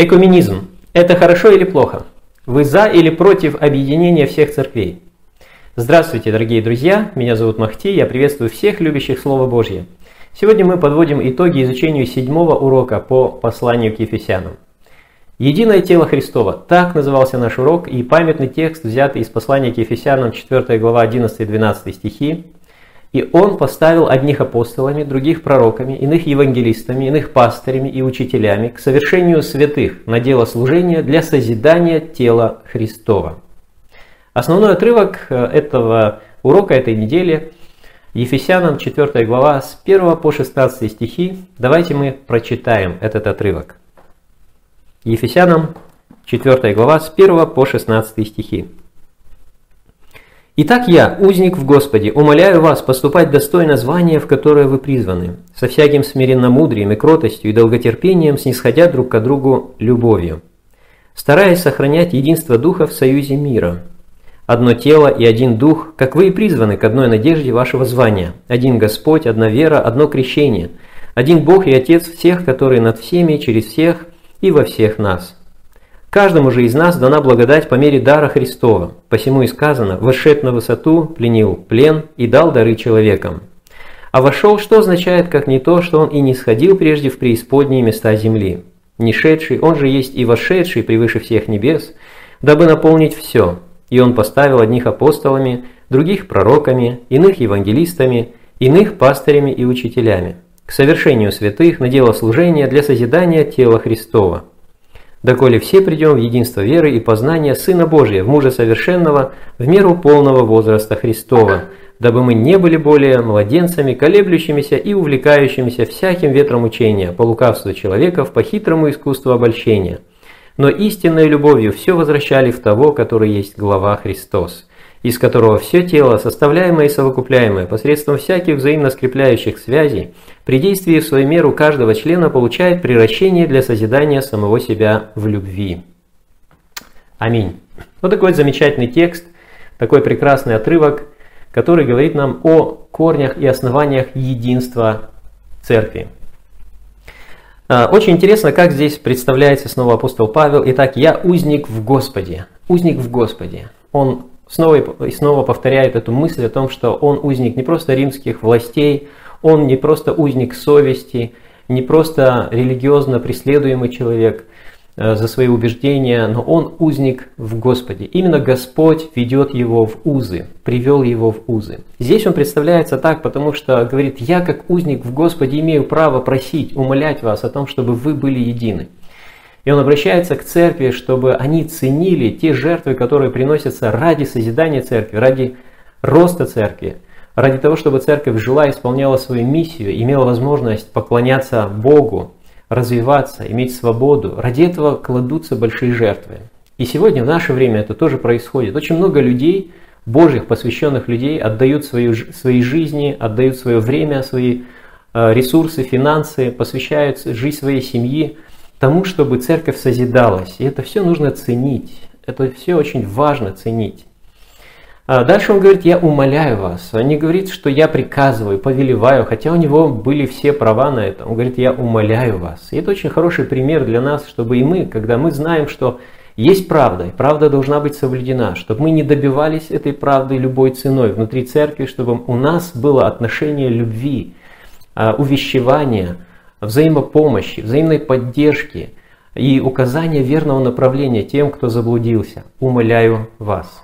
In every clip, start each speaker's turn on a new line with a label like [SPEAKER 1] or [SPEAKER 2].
[SPEAKER 1] Экуменизм – это хорошо или плохо? Вы за или против объединения всех церквей? Здравствуйте, дорогие друзья! Меня зовут Махти, я приветствую всех любящих Слово Божье. Сегодня мы подводим итоги изучению седьмого урока по посланию к Ефесянам. Единое тело Христова. Так назывался наш урок, и памятный текст, взятый из послания к Ефесянам, 4 глава 11-12 стихи, и он поставил одних апостолами, других пророками, иных евангелистами, иных пастырями и учителями к совершению святых на дело служения для созидания тела Христова. Основной отрывок э, этого урока этой недели Ефесянам 4 глава с 1 по 16 стихи. Давайте мы прочитаем этот отрывок. Ефесянам 4 глава с 1 по 16 стихи. Итак, я, узник в Господе, умоляю вас поступать достойно звания, в которое вы призваны, со всяким смиренномудрием и кротостью и долготерпением, снисходя друг к другу любовью, стараясь сохранять единство Духа в союзе мира. Одно тело и один Дух, как вы и призваны к одной надежде вашего звания. Один Господь, одна вера, одно крещение. Один Бог и Отец всех, который над всеми, через всех и во всех нас. Каждому же из нас дана благодать по мере дара Христова. Посему и сказано, «Вошед на высоту, пленил плен и дал дары человекам». А вошел, что означает, как не то, что он и не сходил прежде в преисподние места земли. Не шедший, он же есть и вошедший превыше всех небес, дабы наполнить все. И он поставил одних апостолами, других пророками, иных евангелистами, иных пастырями и учителями, к совершению святых на дело служения для созидания тела Христова доколе все придем в единство веры и познания Сына Божия, в мужа совершенного, в меру полного возраста Христова, дабы мы не были более младенцами, колеблющимися и увлекающимися всяким ветром учения, по лукавству человеков, по хитрому искусству обольщения, но истинной любовью все возвращали в того, который есть глава Христос из которого все тело, составляемое и совокупляемое посредством всяких взаимно скрепляющих связей, при действии в свою меру каждого члена получает превращение для созидания самого себя в любви. Аминь. Вот такой вот замечательный текст, такой прекрасный отрывок, который говорит нам о корнях и основаниях единства церкви. А, очень интересно, как здесь представляется снова апостол Павел. Итак, я узник в Господе. Узник в Господе. Он снова и снова повторяет эту мысль о том, что он узник не просто римских властей, он не просто узник совести, не просто религиозно преследуемый человек э, за свои убеждения, но он узник в Господе. Именно Господь ведет его в узы, привел его в узы. Здесь он представляется так, потому что говорит, я как узник в Господе имею право просить, умолять вас о том, чтобы вы были едины. И он обращается к церкви, чтобы они ценили те жертвы, которые приносятся ради созидания церкви, ради роста церкви, ради того, чтобы церковь жила исполняла свою миссию, имела возможность поклоняться Богу, развиваться, иметь свободу. Ради этого кладутся большие жертвы. И сегодня, в наше время, это тоже происходит. Очень много людей, Божьих, посвященных людей, отдают свою, свои жизни, отдают свое время, свои э, ресурсы, финансы, посвящают жизнь своей семьи тому, чтобы церковь созидалась. И это все нужно ценить. Это все очень важно ценить. А дальше он говорит, я умоляю вас. Он не говорит, что я приказываю, повелеваю, хотя у него были все права на это. Он говорит, я умоляю вас. И это очень хороший пример для нас, чтобы и мы, когда мы знаем, что есть правда, и правда должна быть соблюдена, чтобы мы не добивались этой правды любой ценой внутри церкви, чтобы у нас было отношение любви, а, увещевания, взаимопомощи, взаимной поддержки и указания верного направления тем, кто заблудился. Умоляю вас.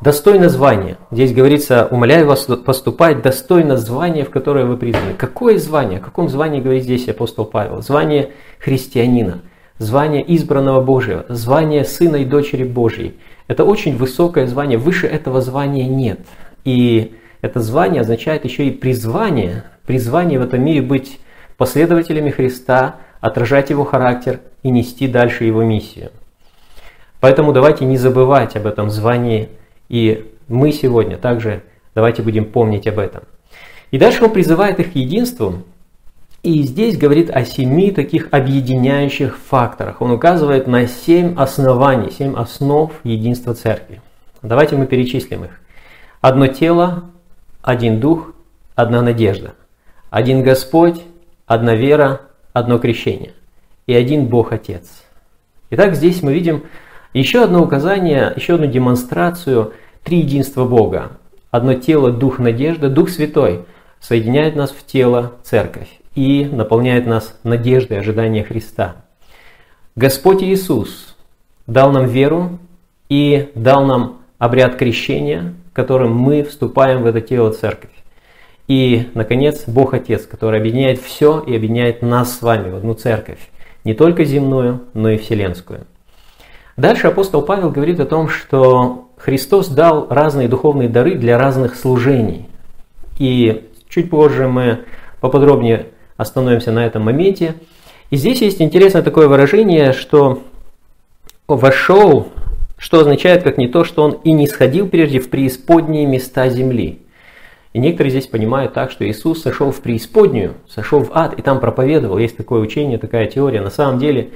[SPEAKER 1] Достойно звания. Здесь говорится, умоляю вас поступать достойно звания, в которое вы призваны. Какое звание? О каком звании говорит здесь апостол Павел? Звание христианина, звание избранного Божьего, звание сына и дочери Божьей. Это очень высокое звание, выше этого звания нет. И это звание означает еще и призвание, призвание в этом мире быть последователями Христа, отражать Его характер и нести дальше Его миссию. Поэтому давайте не забывать об этом звании, и мы сегодня также давайте будем помнить об этом. И дальше он призывает их к единству, и здесь говорит о семи таких объединяющих факторах. Он указывает на семь оснований, семь основ единства церкви. Давайте мы перечислим их. Одно тело, один дух, одна надежда. Один Господь, одна вера, одно крещение. и один Бог Отец. Итак, здесь мы видим еще одно указание, еще одну демонстрацию триединства Бога. Одно тело, Дух надежда, Дух Святой соединяет нас в тело Церковь и наполняет нас надеждой ожидания Христа. Господь Иисус дал нам веру и дал нам обряд крещения, которым мы вступаем в это тело Церковь. И, наконец, Бог Отец, который объединяет все и объединяет нас с вами в одну церковь. Не только земную, но и вселенскую. Дальше апостол Павел говорит о том, что Христос дал разные духовные дары для разных служений. И чуть позже мы поподробнее остановимся на этом моменте. И здесь есть интересное такое выражение, что вошел, что означает как не то, что он и не сходил прежде в преисподние места земли. И некоторые здесь понимают так, что Иисус сошел в преисподнюю, сошел в ад и там проповедовал. Есть такое учение, такая теория. На самом деле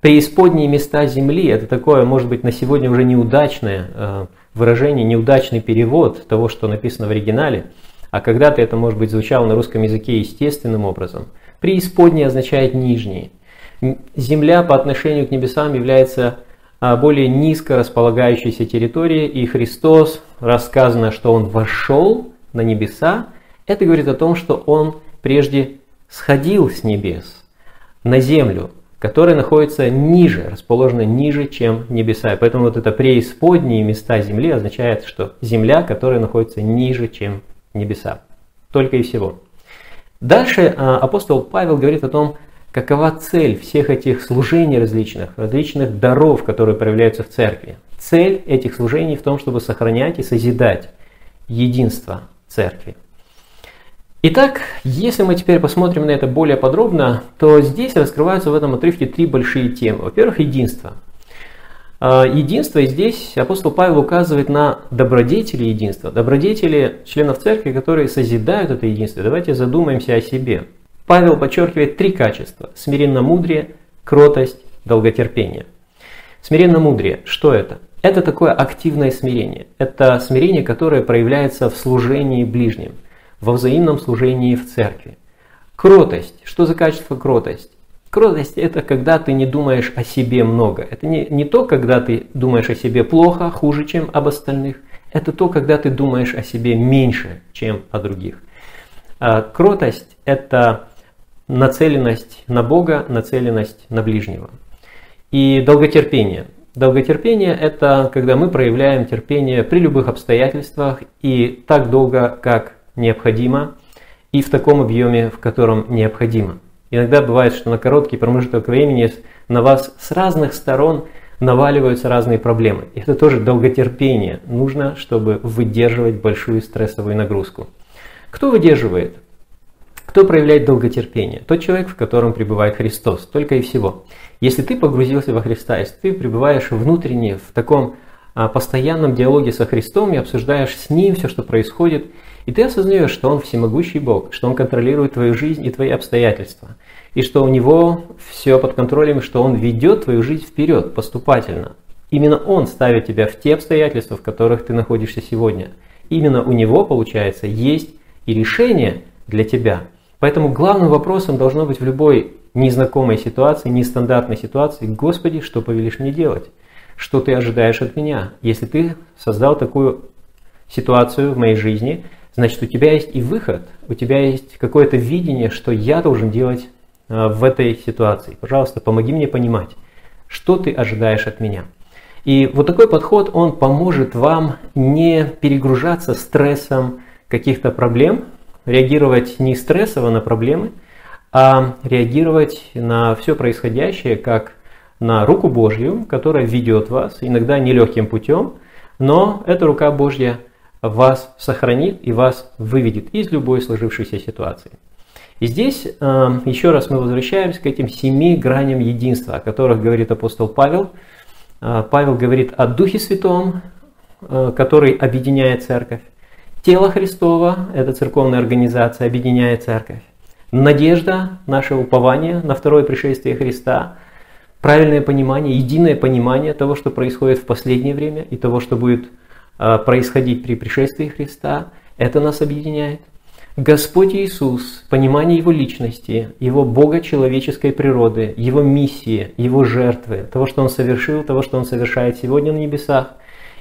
[SPEAKER 1] преисподние места земли – это такое, может быть, на сегодня уже неудачное э, выражение, неудачный перевод того, что написано в оригинале. А когда-то это, может быть, звучало на русском языке естественным образом. Преисподнее означает нижние. Земля по отношению к небесам является а, более низко располагающейся территорией, и Христос, рассказано, что Он вошел на небеса, это говорит о том, что он прежде сходил с небес на землю, которая находится ниже, расположена ниже, чем небеса. И поэтому вот это преисподние места земли означает, что земля, которая находится ниже, чем небеса. Только и всего. Дальше а, апостол Павел говорит о том, какова цель всех этих служений различных, различных даров, которые проявляются в церкви. Цель этих служений в том, чтобы сохранять и созидать единство церкви. Итак, если мы теперь посмотрим на это более подробно, то здесь раскрываются в этом отрывке три большие темы. Во-первых, единство. А, единство, и здесь апостол Павел указывает на добродетели единства, добродетели членов церкви, которые созидают это единство. Давайте задумаемся о себе. Павел подчеркивает три качества – смиренно-мудрее, кротость, долготерпение. Смиренно-мудрее, что это? Это такое активное смирение. Это смирение, которое проявляется в служении ближним, во взаимном служении в церкви. Кротость. Что за качество кротость? Кротость – это когда ты не думаешь о себе много. Это не, не то, когда ты думаешь о себе плохо, хуже, чем об остальных. Это то, когда ты думаешь о себе меньше, чем о других. А кротость – это нацеленность на Бога, нацеленность на ближнего. И долготерпение – Долготерпение – это когда мы проявляем терпение при любых обстоятельствах и так долго, как необходимо, и в таком объеме, в котором необходимо. Иногда бывает, что на короткий промежуток времени на вас с разных сторон наваливаются разные проблемы. И это тоже долготерпение. Нужно, чтобы выдерживать большую стрессовую нагрузку. Кто выдерживает? Кто проявляет долготерпение? Тот человек, в котором пребывает Христос, только и всего. Если ты погрузился во Христа, если ты пребываешь внутренне в таком а, постоянном диалоге со Христом и обсуждаешь с Ним все, что происходит, и ты осознаешь, что Он всемогущий Бог, что Он контролирует твою жизнь и твои обстоятельства, и что у Него все под контролем, что Он ведет твою жизнь вперед поступательно. Именно Он ставит тебя в те обстоятельства, в которых ты находишься сегодня. Именно у Него, получается, есть и решение для тебя. Поэтому главным вопросом должно быть в любой незнакомой ситуации, нестандартной ситуации, Господи, что повелишь мне делать? Что ты ожидаешь от меня? Если ты создал такую ситуацию в моей жизни, значит у тебя есть и выход, у тебя есть какое-то видение, что я должен делать а, в этой ситуации. Пожалуйста, помоги мне понимать, что ты ожидаешь от меня. И вот такой подход, он поможет вам не перегружаться стрессом каких-то проблем, реагировать не стрессово на проблемы, а реагировать на все происходящее как на руку Божью, которая ведет вас, иногда нелегким путем, но эта рука Божья вас сохранит и вас выведет из любой сложившейся ситуации. И здесь э, еще раз мы возвращаемся к этим семи граням единства, о которых говорит апостол Павел. Э, Павел говорит о Духе Святом, э, который объединяет церковь. Тело Христова, эта церковная организация, объединяет церковь надежда, наше упование на второе пришествие Христа, правильное понимание, единое понимание того, что происходит в последнее время и того, что будет а, происходить при пришествии Христа, это нас объединяет. Господь Иисус, понимание Его личности, Его Бога-человеческой природы, Его миссии, Его жертвы, того, что Он совершил, того, что Он совершает сегодня на небесах,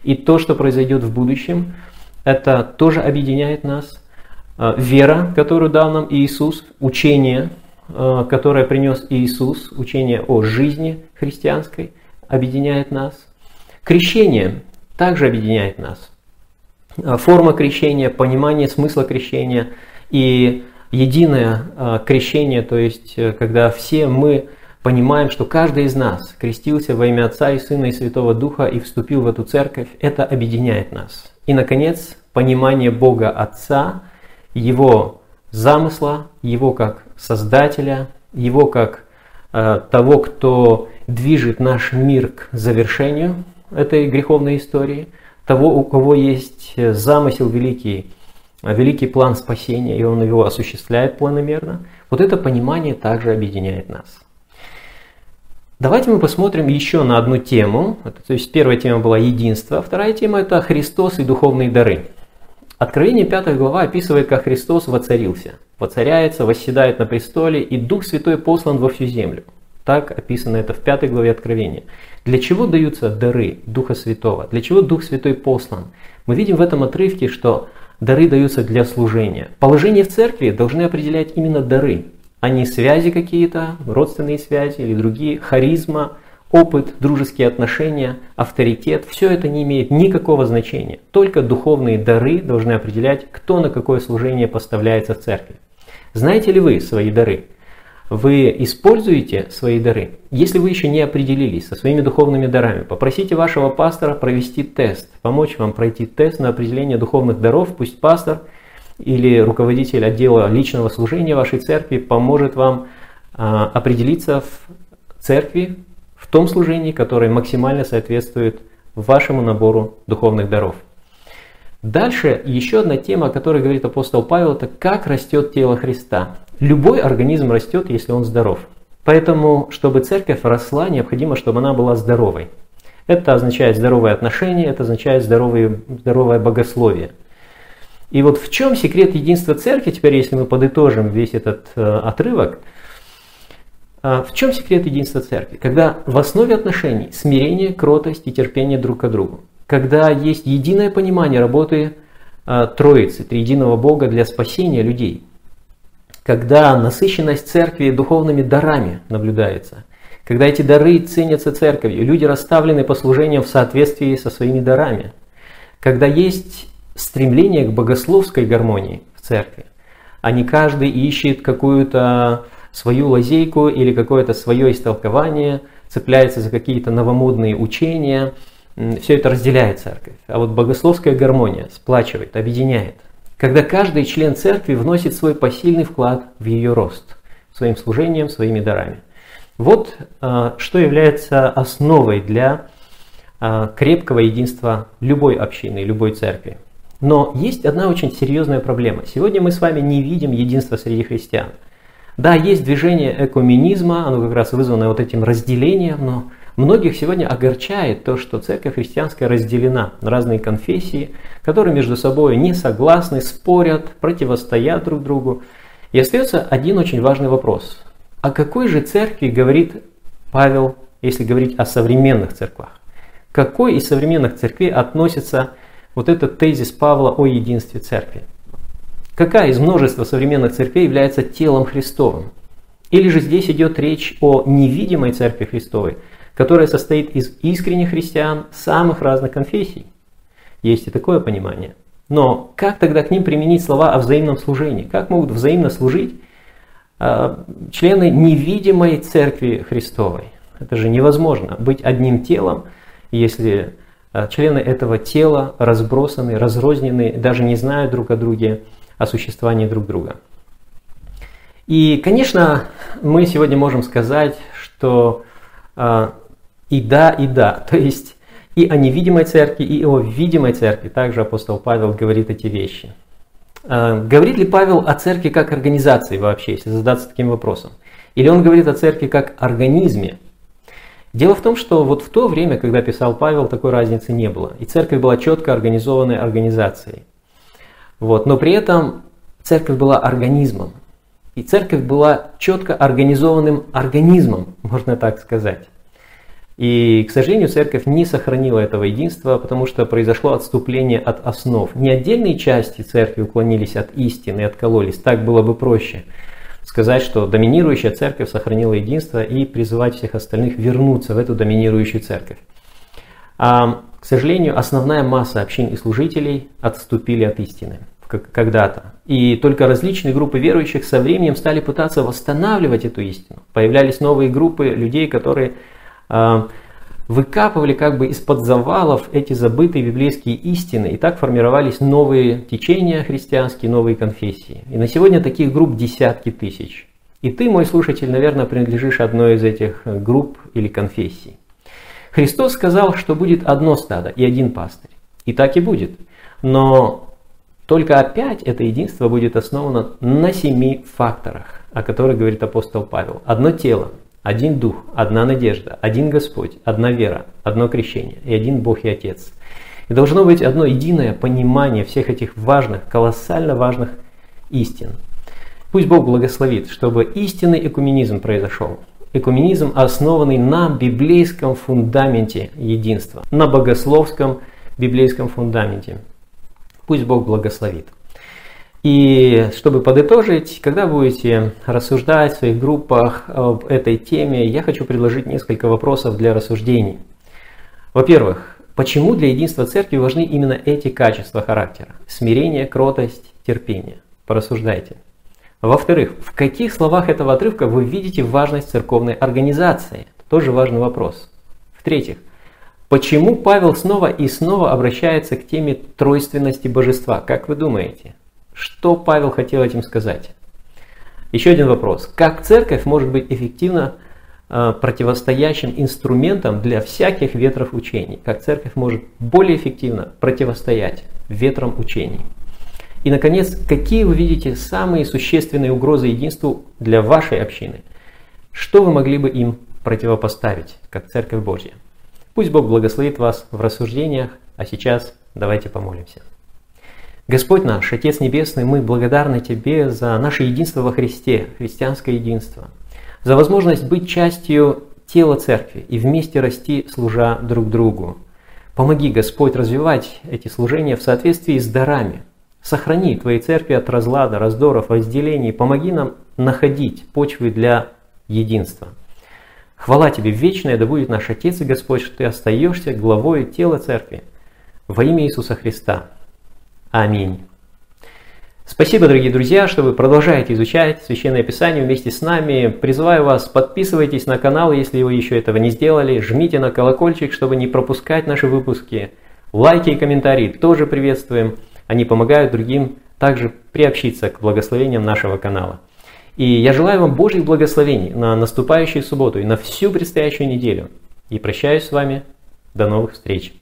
[SPEAKER 1] и то, что произойдет в будущем, это тоже объединяет нас. А, вера, которую дал нам Иисус, учение, а, которое принес Иисус, учение о жизни христианской, объединяет нас. Крещение также объединяет нас. А, форма крещения, понимание смысла крещения и единое крещение, то есть э, когда все мы понимаем, что каждый из нас крестился во имя Отца и Сына и Святого Духа и вступил в эту церковь, это объединяет нас. И, наконец, понимание Бога Отца, Его замысла, Его как Создателя, Его как э, того, кто движет наш мир к завершению этой греховной истории – того, у кого есть э, замысел великий, э, великий план спасения, и он его осуществляет планомерно, вот это понимание также объединяет нас. Давайте мы посмотрим еще на одну тему. То есть первая тема была единство, вторая тема это Христос и духовные дары. Откровение 5 глава описывает, как Христос воцарился, воцаряется, восседает на престоле, и Дух Святой послан во всю землю. Так описано это в 5 главе Откровения. Для чего даются дары Духа Святого? Для чего Дух Святой послан? Мы видим в этом отрывке, что дары даются для служения. Положение в церкви должны определять именно дары, а не связи какие-то, родственные связи или другие, харизма, опыт, дружеские отношения, авторитет. Все это не имеет никакого значения. Только духовные дары должны определять, кто на какое служение поставляется в церкви. Знаете ли вы свои дары? вы используете свои дары. Если вы еще не определились со своими духовными дарами, попросите вашего пастора провести тест, помочь вам пройти тест на определение духовных даров. Пусть пастор или руководитель отдела личного служения вашей церкви поможет вам а, определиться в церкви, в том служении, которое максимально соответствует вашему набору духовных даров. Дальше еще одна тема, о которой говорит апостол Павел, это как растет тело Христа. Любой организм растет, если он здоров. Поэтому, чтобы церковь росла, необходимо, чтобы она была здоровой. Это означает здоровые отношения, это означает здоровые, здоровое богословие. И вот в чем секрет единства церкви, теперь если мы подытожим весь этот э, отрывок, э, в чем секрет единства церкви? Когда в основе отношений смирение, кротость и терпение друг к другу. Когда есть единое понимание работы э, Троицы, Триединого Бога для спасения людей – когда насыщенность церкви духовными дарами наблюдается, когда эти дары ценятся церковью, люди расставлены по служениям в соответствии со своими дарами, когда есть стремление к богословской гармонии в церкви, а не каждый ищет какую-то свою лазейку или какое-то свое истолкование, цепляется за какие-то новомодные учения, все это разделяет церковь. А вот богословская гармония сплачивает, объединяет – когда каждый член церкви вносит свой посильный вклад в ее рост, своим служением, своими дарами. Вот а, что является основой для а, крепкого единства любой общины, любой церкви. Но есть одна очень серьезная проблема. Сегодня мы с вами не видим единства среди христиан. Да, есть движение экуменизма, оно как раз вызвано вот этим разделением, но Многих сегодня огорчает то, что церковь христианская разделена на разные конфессии, которые между собой не согласны, спорят, противостоят друг другу. И остается один очень важный вопрос. О какой же церкви говорит Павел, если говорить о современных церквах? какой из современных церквей относится вот этот тезис Павла о единстве церкви? Какая из множества современных церквей является телом Христовым? Или же здесь идет речь о невидимой церкви Христовой, которая состоит из искренних христиан самых разных конфессий. Есть и такое понимание. Но как тогда к ним применить слова о взаимном служении? Как могут взаимно служить э, члены невидимой церкви Христовой? Это же невозможно быть одним телом, если члены этого тела разбросаны, разрознены, даже не знают друг о друге, о существовании друг друга. И, конечно, мы сегодня можем сказать, что э, и да, и да. То есть и о невидимой церкви, и о видимой церкви. Также апостол Павел говорит эти вещи. А, говорит ли Павел о церкви как организации вообще, если задаться таким вопросом? Или он говорит о церкви как организме? Дело в том, что вот в то время, когда писал Павел, такой разницы не было. И церковь была четко организованной организацией. Вот. Но при этом церковь была организмом. И церковь была четко организованным организмом, можно так сказать. И, к сожалению, церковь не сохранила этого единства, потому что произошло отступление от основ. Не отдельные части церкви уклонились от истины и откололись, так было бы проще сказать, что доминирующая церковь сохранила единство и призывать всех остальных вернуться в эту доминирующую церковь. А, к сожалению, основная масса общин и служителей отступили от истины когда-то. И только различные группы верующих со временем стали пытаться восстанавливать эту истину. Появлялись новые группы людей, которые э, выкапывали как бы из-под завалов эти забытые библейские истины. И так формировались новые течения христианские, новые конфессии. И на сегодня таких групп десятки тысяч. И ты, мой слушатель, наверное, принадлежишь одной из этих групп или конфессий. Христос сказал, что будет одно стадо и один пастырь. И так и будет. Но только опять это единство будет основано на семи факторах, о которых говорит апостол Павел. Одно тело, один дух, одна надежда, один Господь, одна вера, одно крещение и один Бог и Отец. И должно быть одно единое понимание всех этих важных, колоссально важных истин. Пусть Бог благословит, чтобы истинный экуменизм произошел. Экуменизм, основанный на библейском фундаменте единства, на богословском библейском фундаменте. Пусть Бог благословит. И чтобы подытожить, когда будете рассуждать в своих группах об этой теме, я хочу предложить несколько вопросов для рассуждений. Во-первых, почему для единства церкви важны именно эти качества характера? Смирение, кротость, терпение. Порассуждайте. Во-вторых, в каких словах этого отрывка вы видите важность церковной организации? Тоже важный вопрос. В-третьих, Почему Павел снова и снова обращается к теме тройственности божества? Как вы думаете? Что Павел хотел этим сказать? Еще один вопрос. Как церковь может быть эффективно э, противостоящим инструментом для всяких ветров учений? Как церковь может более эффективно противостоять ветрам учений? И, наконец, какие вы видите самые существенные угрозы единству для вашей общины? Что вы могли бы им противопоставить, как Церковь Божья? Пусть Бог благословит вас в рассуждениях, а сейчас давайте помолимся. Господь наш, Отец Небесный, мы благодарны Тебе за наше единство во Христе, христианское единство, за возможность быть частью тела Церкви и вместе расти, служа друг другу. Помоги, Господь, развивать эти служения в соответствии с дарами. Сохрани Твоей Церкви от разлада, раздоров, разделений. Помоги нам находить почвы для единства – Хвала Тебе вечная, да будет наш Отец и Господь, что Ты остаешься главой тела Церкви. Во имя Иисуса Христа. Аминь. Спасибо, дорогие друзья, что вы продолжаете изучать Священное Писание вместе с нами. Призываю вас, подписывайтесь на канал, если вы еще этого не сделали. Жмите на колокольчик, чтобы не пропускать наши выпуски. Лайки и комментарии тоже приветствуем. Они помогают другим также приобщиться к благословениям нашего канала. И я желаю вам Божьих благословений на наступающую субботу и на всю предстоящую неделю. И прощаюсь с вами. До новых встреч.